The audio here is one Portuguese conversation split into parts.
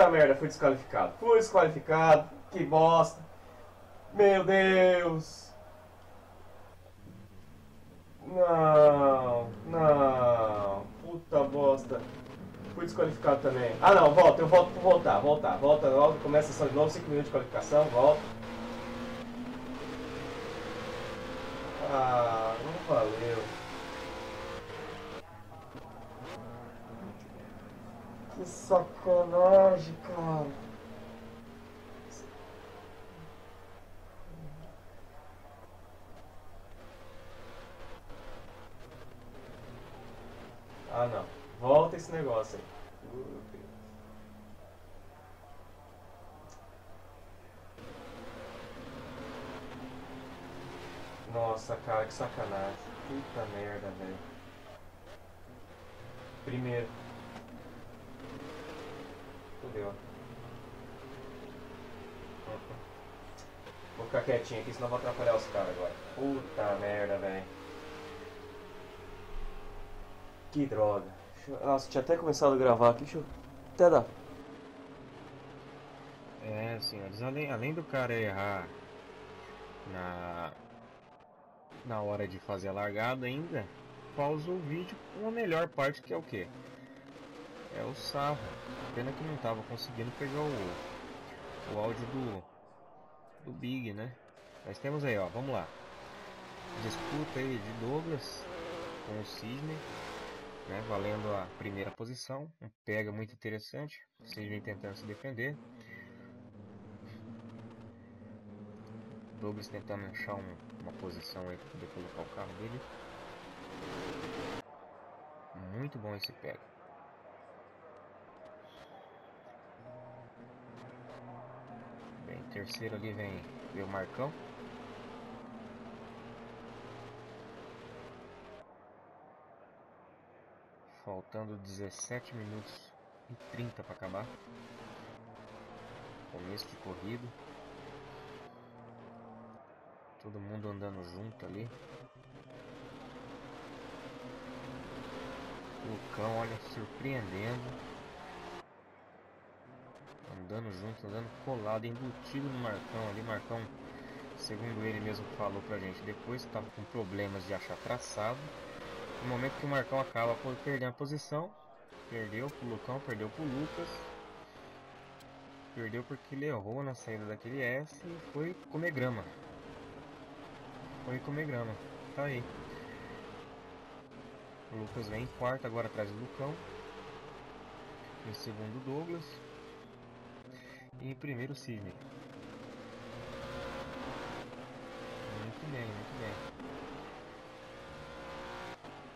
Puta merda, fui desqualificado. Fui desqualificado. Que bosta. Meu Deus. Não, não. Puta bosta. Fui desqualificado também. Ah não, volta, eu volto pra voltar, voltar, volta logo, começa só de novo, 5 minutos de qualificação, volta. Ah, não valeu. Que sacanagem, cara. Ah não. Volta esse negócio aí. Nossa, cara, que sacanagem. Puta merda, velho. Primeiro. Fudeu. Vou ficar quietinho aqui, senão vou atrapalhar os caras agora. Puta merda, velho. Que droga. Eu- Nossa, tinha até começado a gravar aqui. Deixa eu até dar. É, senhores, além, além do cara errar na, na hora de fazer a largada ainda, pausa o vídeo com a melhor parte que é o que? É o sarro. Pena que não tava conseguindo pegar o, o áudio do, do Big, né? Mas temos aí, ó, vamos lá. Disputa aí de Douglas com o Cisne, né? Valendo a primeira posição. Um pega muito interessante. Cisne tentando se defender. Douglas tentando achar um- uma posição aí para poder colocar o carro dele. Muito bom esse pega. Terceiro ali vem, vem o Marcão. Faltando 17 minutos e 30 para acabar. Começo de corrida. Todo mundo andando junto ali. O cão, olha, surpreendendo. Andando junto, andando colado, embutido no Marcão ali. Marcão, segundo ele mesmo falou pra gente depois, estava com problemas de achar traçado. No momento que o Marcão acaba por perder a posição, perdeu pro Lucão, perdeu pro Lucas. Perdeu porque ele errou na saída daquele S e foi comer grama. Foi comer grama. Tá aí. O Lucas vem em quarto agora atrás do Lucão. Em segundo Douglas. E primeiro Sidney. Muito bem, muito bem.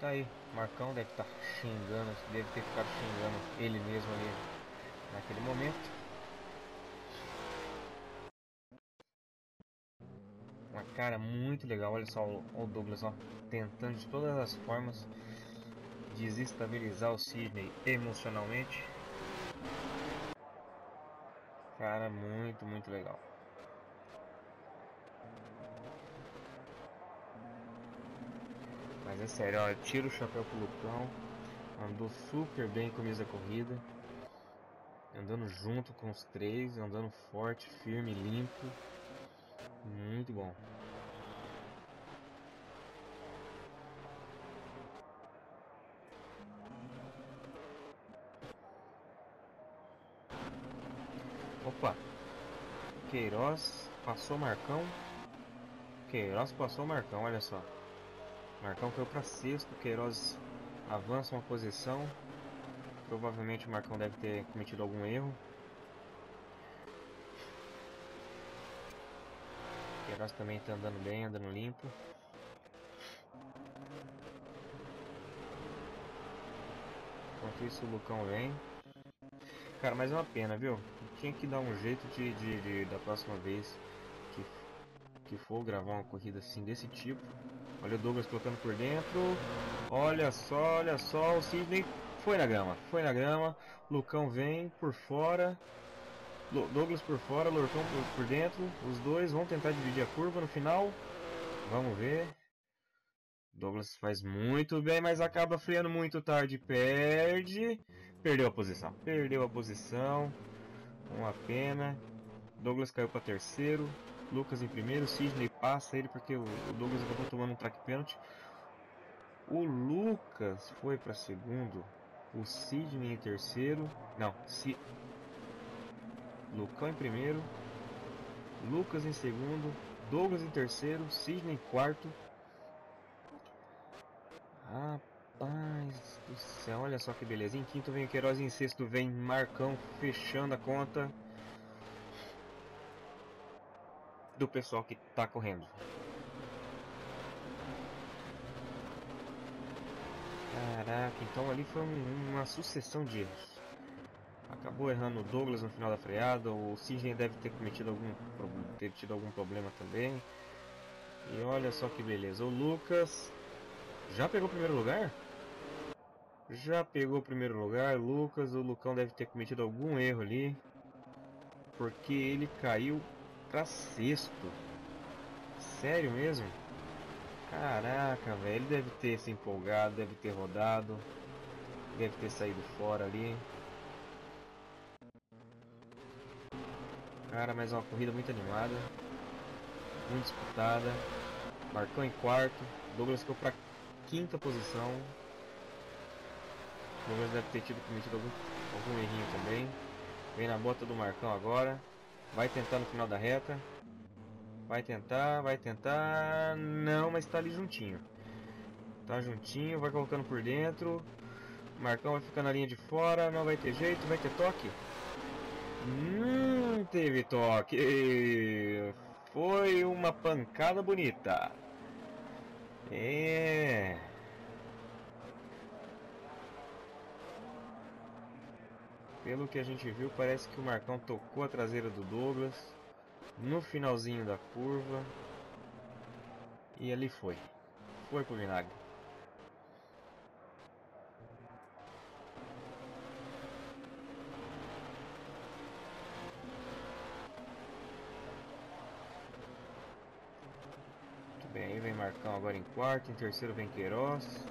Tá aí. Marcão deve estar xingando, deve ter ficado xingando ele mesmo ali naquele momento. Uma cara muito legal, olha só o Douglas ó, tentando de todas as formas desestabilizar o Sidney emocionalmente. Cara, muito, muito legal. Mas é sério, ó, tira o chapéu pro Lucão. Andou super bem com a corrida. Andando junto com os três, andando forte, firme, limpo. Muito bom. Queiroz passou Marcão. Queiroz passou Marcão, olha só. Marcão caiu para sexto, Queiroz avança uma posição. Provavelmente o Marcão deve ter cometido algum erro. Queiroz também está andando bem, andando limpo. Enquanto isso o Lucão vem. Cara, mas é uma pena, viu? Tinha que dar um jeito de, de, de da próxima vez que, que for gravar uma corrida assim desse tipo. Olha o Douglas colocando por dentro. Olha só, olha só, o Sidney foi na grama, foi na grama. Lucão vem por fora. Douglas por fora, Lucão por, por dentro. Os dois vão tentar dividir a curva no final. Vamos ver. Douglas faz muito bem, mas acaba freando muito tarde. Perde. Perdeu a posição. Perdeu a posição. Uma pena. Douglas caiu para terceiro. Lucas em primeiro. Sidney passa ele porque o Douglas acabou tomando um track pênalti. O Lucas foi para segundo. O Sidney em terceiro. Não, si... Lucão em primeiro. Lucas em segundo. Douglas em terceiro. Sidney em quarto. Rapaz do céu, olha só que beleza. Em quinto vem o Queiroz, em sexto vem Marcão fechando a conta do pessoal que está correndo. Caraca, então ali foi um, uma sucessão de erros. Acabou errando o Douglas no final da freada, o Sidney deve ter cometido algum ter tido algum problema também. E olha só que beleza, o Lucas já pegou o primeiro lugar? Já pegou o primeiro lugar, Lucas, o Lucão deve ter cometido algum erro ali. Porque ele caiu pra sexto. Sério mesmo? Caraca, velho, ele deve ter se empolgado, deve ter rodado, deve ter saído fora ali. Cara, mas é uma corrida muito animada, muito disputada. Marcou em quarto, Douglas ficou pra quinta posição. Douglas deve ter tido cometido algum, algum errinho também. Vem na bota do Marcão agora. Vai tentar no final da reta. Vai tentar, vai tentar. Não, mas está ali juntinho. Tá juntinho, vai colocando por dentro. Marcão vai ficar na linha de fora. Não vai ter jeito, vai ter toque. Hum, teve toque. Foi uma pancada bonita. É. Pelo que a gente viu, parece que o Marcão tocou a traseira do Douglas no finalzinho da curva. E ali foi. Foi pro vinagre. Muito bem, aí vem Marcão agora em quarto, em terceiro vem Queiroz.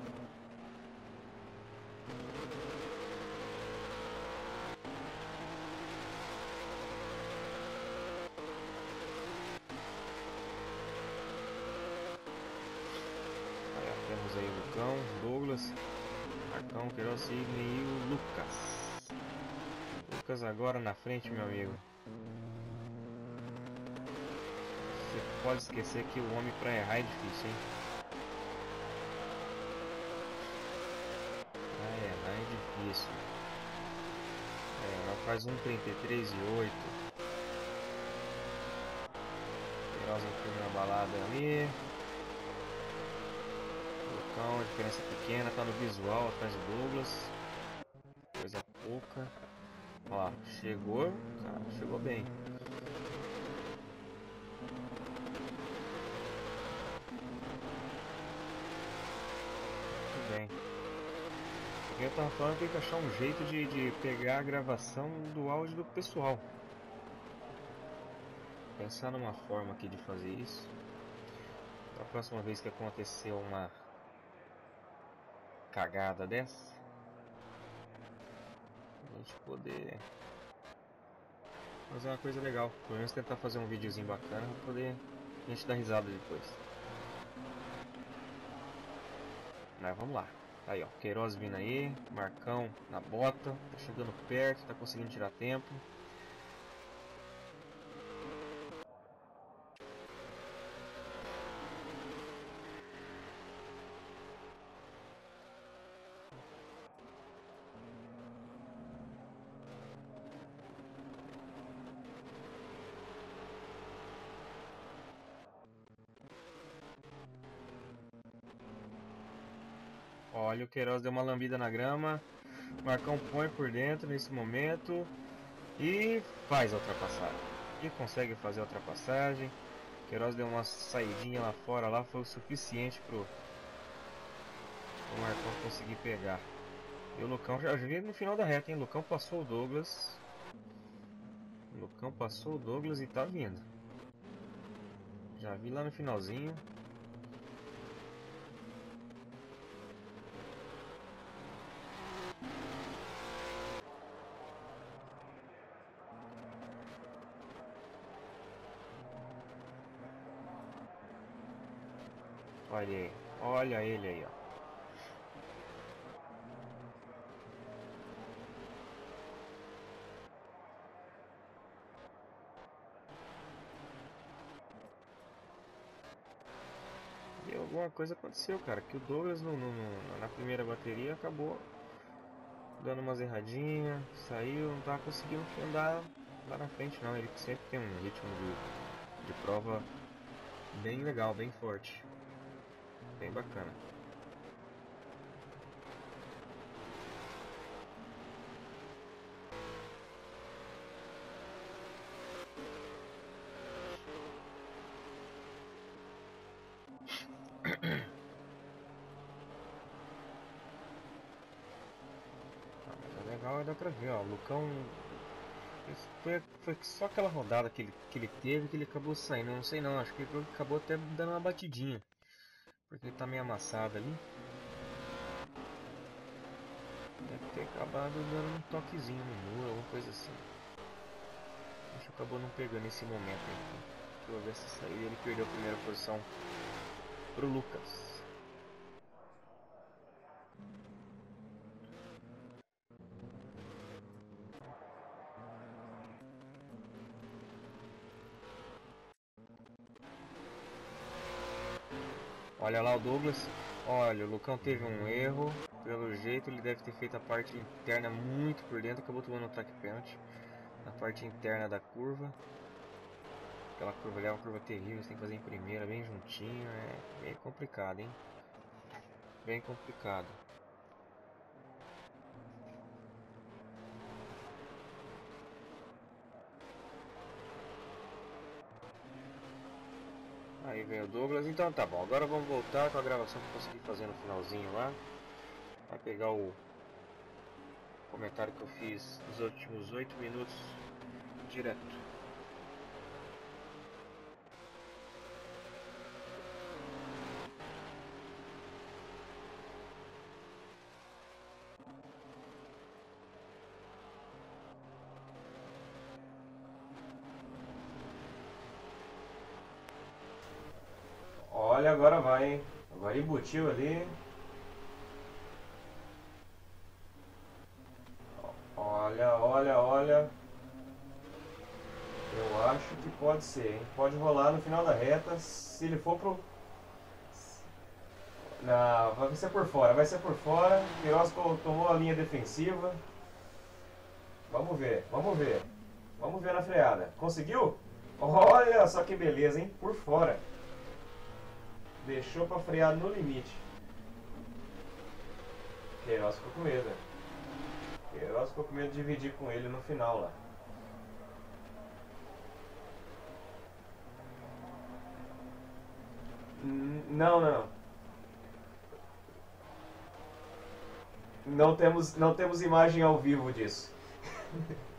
Marcão, Queiroz, Sidney e o Lucas. Lucas agora na frente, meu amigo. Você pode esquecer que o homem para errar é difícil, hein? Pra errar é difícil. É, ela faz um 33 e 8. Queiroz entrou na balada ali. A diferença é pequena, tá no visual atrás do Douglas. Coisa pouca. Ó, chegou, cara, chegou bem. Bem. Eu tava falando que tem que achar um jeito de, de pegar a gravação do áudio do pessoal. Pensar numa forma aqui de fazer isso. Da próxima vez que acontecer uma cagada dessa. A gente poder fazer uma coisa legal. Pelo menos tentar fazer um videozinho bacana pra poder a gente dar risada depois. Mas vamos lá. Aí ó, Queiroz vindo aí, Marcão na bota, tá chegando perto, tá conseguindo tirar tempo. Olha, o Queiroz deu uma lambida na grama. Marcão põe por dentro nesse momento. E faz a ultrapassagem. E consegue fazer a ultrapassagem. Queiroz deu uma saidinha lá fora lá. Foi o suficiente pro, o Marcão conseguir pegar. E o Lucão já vi no final da reta, hein? O Lucão passou o Douglas. O Lucão passou o Douglas e tá vindo. Já vi lá no finalzinho. Olha aí. Olha ele aí, ó. E alguma coisa aconteceu, cara. Que o Douglas no, no, no, na primeira bateria acabou dando umas erradinhas, saiu, não tava conseguindo andar lá na frente não. Ele sempre tem um ritmo de, de prova bem legal, bem forte. Bem bacana. dá pra ver, ó, o Lucão foi, foi só aquela rodada que ele, que ele teve que ele acabou saindo, não sei não, acho que ele acabou até dando uma batidinha. Porque tá meio amassado ali. Deve ter acabado dando um toquezinho no muro, alguma coisa assim. Acho que acabou não pegando esse momento aí. Deixa eu ver se saiu ele perdeu a primeira posição pro Lucas. Olha lá o Douglas. Olha, o Lucão teve um erro. Pelo jeito ele deve ter feito a parte interna muito por dentro. Acabou tomando um track penalty. Na parte interna da curva. Aquela curva ali é uma curva terrível. Você tem que fazer em primeira, bem juntinho. É bem complicado, hein? Bem complicado. Aí Douglas. Então tá bom. Agora vamos voltar com a gravação que eu consegui fazer no finalzinho lá. Vai pegar o comentário que eu fiz nos últimos 8 minutos direto. Vai? Agora embutiu ali. Olha, olha, olha. Eu acho que pode ser, hein? Pode rolar no final da reta. Se ele for pro. Não, vai ser por fora, vai ser por fora. Queiroz tomou a linha defensiva. Vamos ver, vamos ver. Vamos ver na freada. Conseguiu? Olha só que beleza, hein? Por fora. Deixou para frear no limite. Queiroz ficou com medo. Queiroz ficou com medo de dividir com ele no final lá. Não, não. Não temos, não temos imagem ao vivo disso.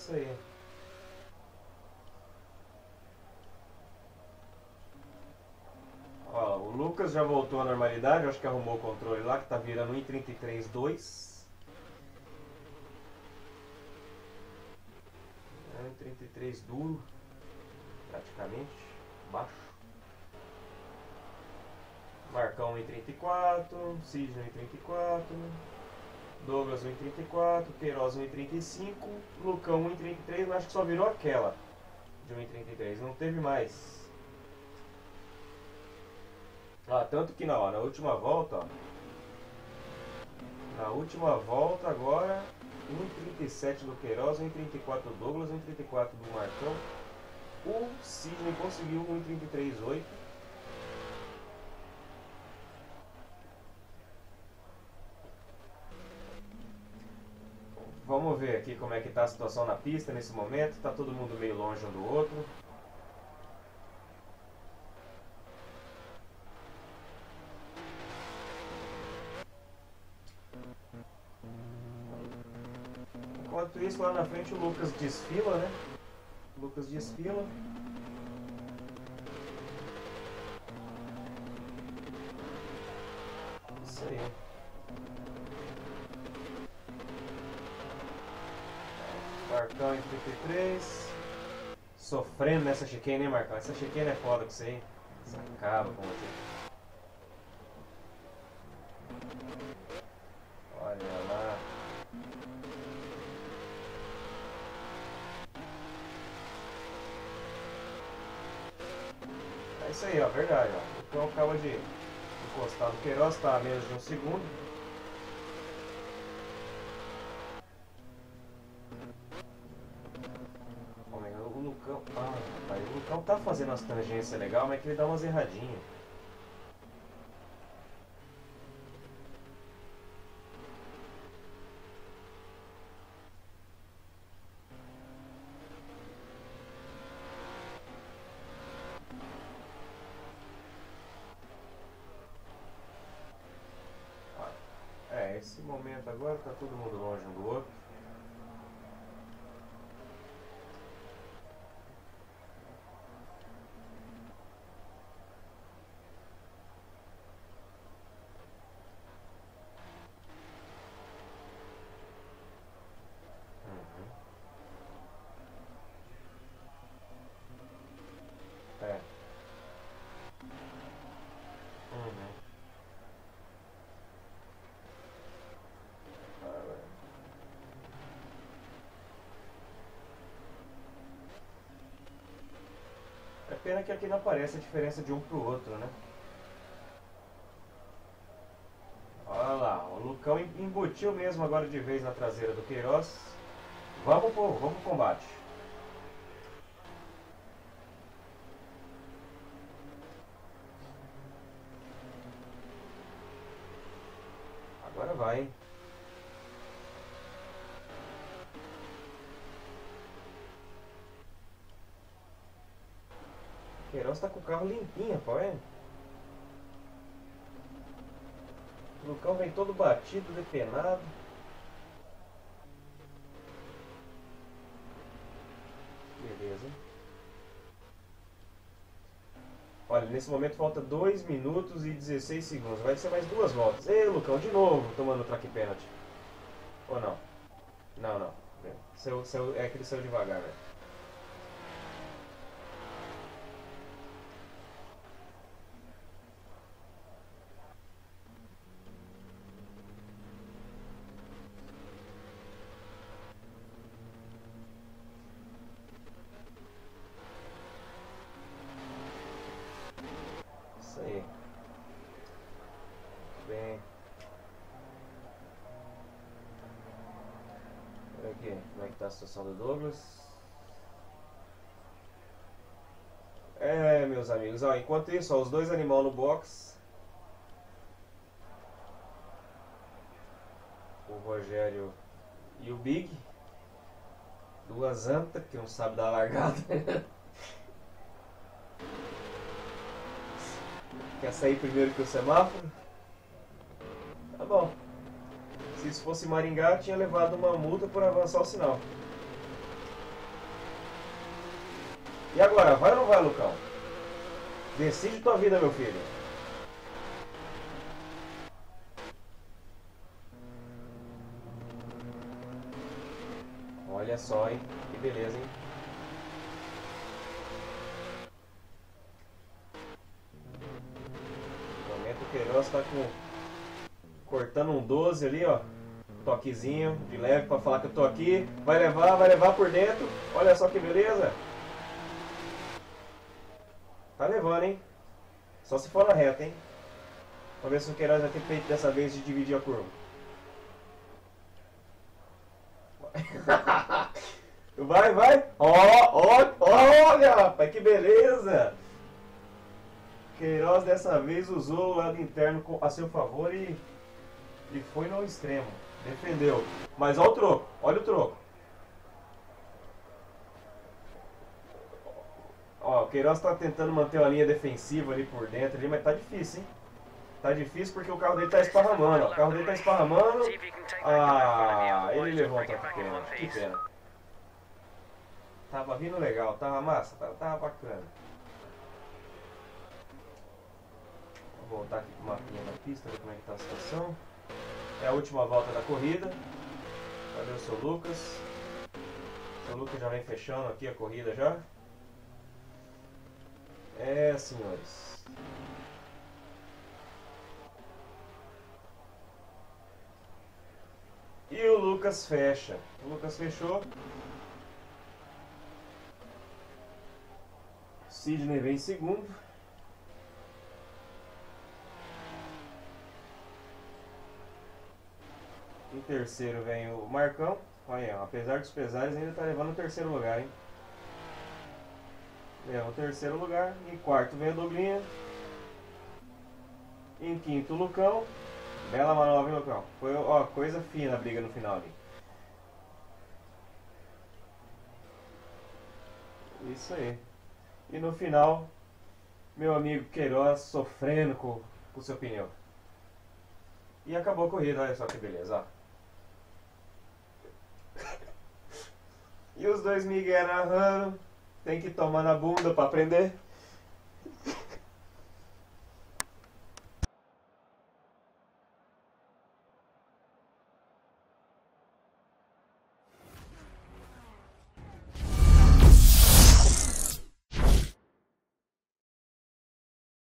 isso aí. Ó, já voltou à normalidade, acho que arrumou o controle lá, que tá virando 1.33.2. 1.33 duro, praticamente, baixo. Marcão 1.34, Sidney 1.34. Douglas 1,34, Queiroz 1,35, Lucão 1,33, acho que só virou aquela de 1,33, não teve mais. Ah, tanto que na, na última volta, ó, na última volta agora, 1,37 do Queiroz, 1,34 do Douglas, 1,34 do Marcão. O Sidney conseguiu 1,33,8. Vamos ver aqui como é que está a situação na pista nesse momento. Está todo mundo meio longe um do outro. Enquanto isso, lá na frente o Lucas desfila, né? O Lucas desfila. aí. Marcão em 33. Sofrendo nessa chicane, hein, Marcão? Essa chicane é foda com você, hein? Isso acaba com você. Olha lá. É isso aí, ó, verdade, ó. Então acaba de encostar no Queiroz, tá a menos de um segundo. O Lucão, ah, o Lucão tá fazendo as tangências legal, mas é que ele dá umas erradinhas. É, esse momento agora tá todo mundo longe um do outro. Uhum. É. Uhum. Ah, velho. É pena que aqui não aparece a diferença de um pro outro, né? Olha lá, o Lucão em- embutiu mesmo agora de vez na traseira do Queiroz. Vamos pro, vamos pro combate. Agora vai, hein? Queiroz tá com o carro limpinho, é? O Lucão vem todo batido, depenado. Beleza. Olha, nesse momento falta 2 minutos e 16 segundos. Vai ser mais duas voltas. Ei, Lucão, de novo tomando o track penalty. Ou não? Não, não. Seu, seu, é aquele seu devagar, velho. Isso aí. Muito bem. Como é que tá a situação do Douglas. É, meus amigos, ó, enquanto isso, ó, os dois animais no box. O Rogério e o Big. Duas antas, que não sabe dar largada. Quer sair primeiro que o semáforo? Tá bom. Se isso fosse Maringá, tinha levado uma multa por avançar o sinal. E agora, vai ou não vai, Lucão? Decide tua vida, meu filho. Olha só, hein? Que beleza, hein? No momento o Queiroz tá com. Cortando um 12 ali, ó. Toquezinho de leve pra falar que eu tô aqui. Vai levar, vai levar por dentro. Olha só que beleza. Tá levando, hein? Só se for na reta, hein? Se o Queiroz vai ter feito dessa vez de dividir a curva. Vai, vai. Ó, ó, olha, rapaz, que beleza. Queiroz dessa vez usou o lado interno a seu favor e, e foi no extremo. Defendeu. Mas olha o troco, olha o troco. Ó, o Queiroz tá tentando manter uma linha defensiva ali por dentro, ali, mas tá difícil, hein? Tá difícil porque o carro dele tá esparramando. ó. O carro dele tá esparramando. Ah, ele levou um toque pena. Que pena. Tava vindo legal, tava massa, tava, tava bacana. voltar aqui pro mapinha da pista, ver como é que tá a situação. É a última volta da corrida. Cadê o seu Lucas? O seu Lucas já vem fechando aqui a corrida já. É, senhores. E o Lucas fecha. O Lucas fechou. Sidney vem em segundo. Terceiro vem o Marcão. Olha, ó, apesar dos pesares, ainda está levando o terceiro lugar, hein? Leva o terceiro lugar. Em quarto vem o Douglinha. Em quinto, o Lucão. Bela manobra, hein, Lucão? Foi, ó, coisa fina a briga no final ali. Isso aí. E no final, meu amigo Queiroz sofrendo com o seu pneu. E acabou a corrida, olha só que beleza, ó. E os dois Miguel narrando, tem que tomar na bunda pra aprender.